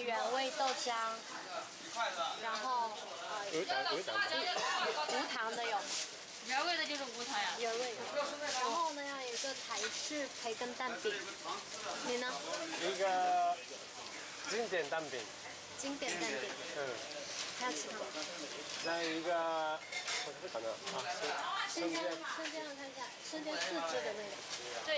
原味豆浆，然后呃，无糖的有。原味的就是无糖呀。原味。然后呢，要一个台式培根蛋饼。你呢？一个经典蛋饼。经典蛋饼。嗯。还有其他吗？再一个。生姜，生我，看一下，生四只的那个。对。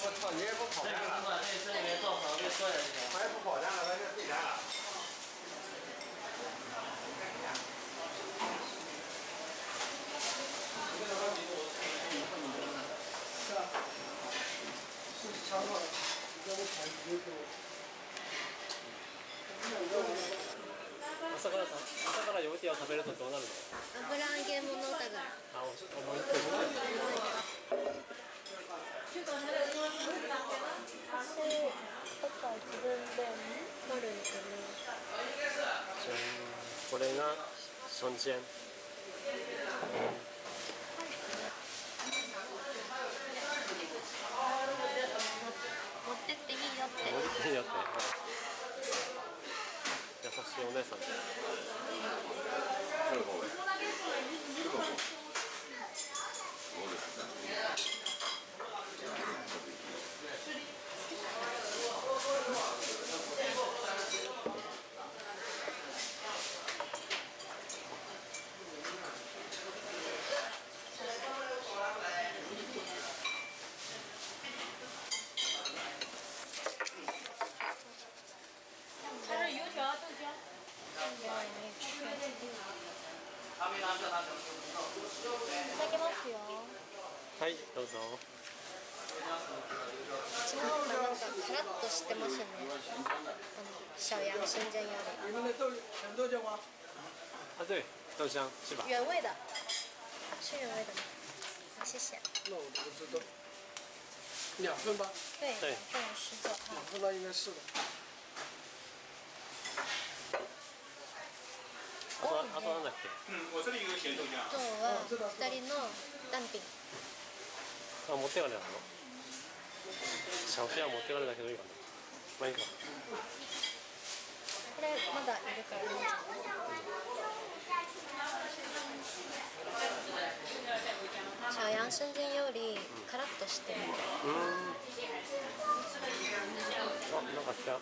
不炒，你也不跑这个是把这这里面做好，给做下去。他也不跑蛋了，他就自己干了。是啊，是强化，你让我跑，你就给我。朝から朝から夜テを食べるとどうなるの？油揚げ物だから。あ、おし思いこれが生煎。な。持ってっていいよって。いいよって。はい優しいお姉さん。いただきますよ。はい、どうぞ。ちの方がなんかカラッとしてますね。あの小羊生煎よ你们的豆选豆浆吗？啊，对，豆香是吧り。？原味的，是原味的吗？好，谢谢。那我不知道。两份吧，对，对两份十九号。两份那应该是的。 とあとなんだっけ？今日は二人の単品。あ、持ってかれなの？シャオシャオ持ってかれだけどいいかな。まあいいか。これまだいるからね。小羊生煎よりカラッとしてる。うーん。あ、なんか来た。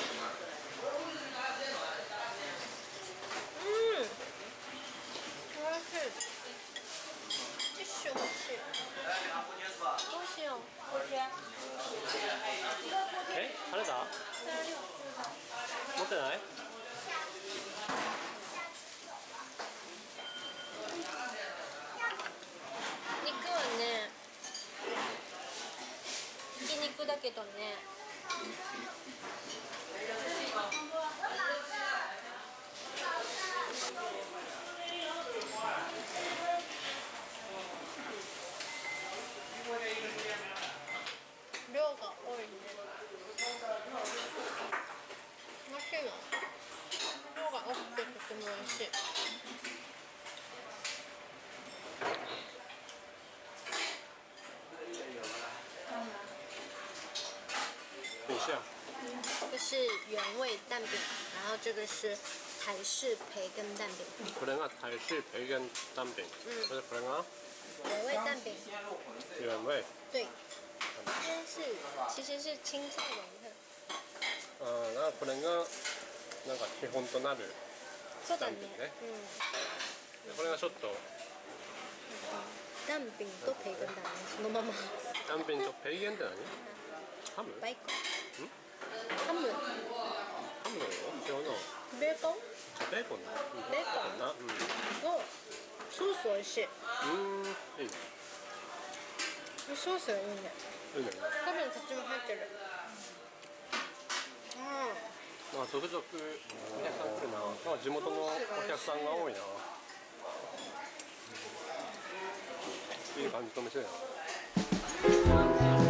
どうしよう。え、あれだ？持ってない？肉はねひき肉だけどねしいよ量が多くてとても美味しい等一下。这是原味蛋饼，然后这个是台式培根蛋饼，これが台式培根蛋饼。嗯それでこれが原味蛋饼，原味。对，这边是其实是青菜的，你看， 的。あー、なんかこれがなんか基本となる。そうだね蛋饼ね、うん。でこれがちょっと蛋饼と培根だね、そのまま。蛋餅と培根って何？ハム？バイコン。ハム、ハム？違うな。ベーコン？ベーコンだうんベーコンなうんのソース美味しいうんいいねソースがいいねいいねカメの土も入ってるうんまあ続々お客さん来るな。まあ地元のお客さんが多いな。いい感じの店だな。